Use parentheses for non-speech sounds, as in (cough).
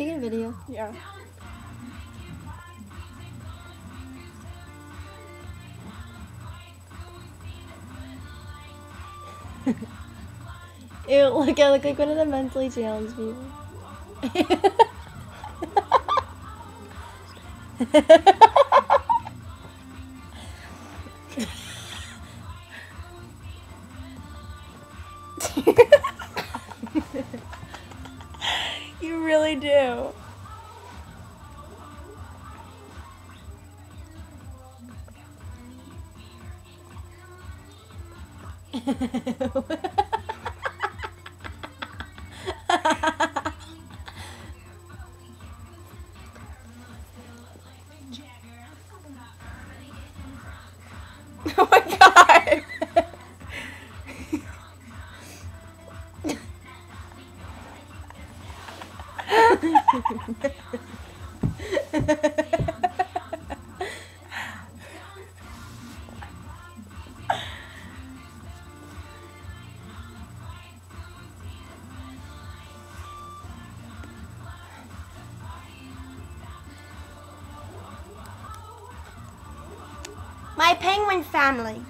taking a video. Yeah. (laughs) Ew, look, I look like one of the mentally challenged people. (laughs) (laughs) really do. (laughs) oh my god. My penguin family.